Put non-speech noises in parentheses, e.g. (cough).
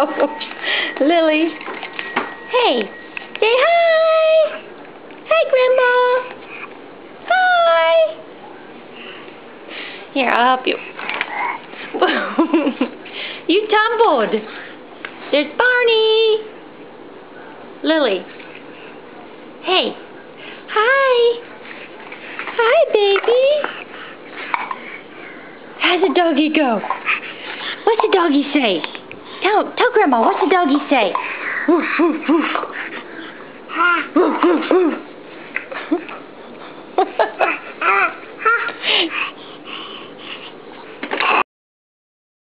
(laughs) Lily. Hey, say hi. Hi, Grandma. Hi. Here, I'll help you. (laughs) you tumbled. There's Barney. Lily. Hey. Hi. Hi, baby. How's the doggy go? What's the doggy say? Tell, tell Grandma, what's the doggy say? Woof, woof, woof. Woof, woof, woof.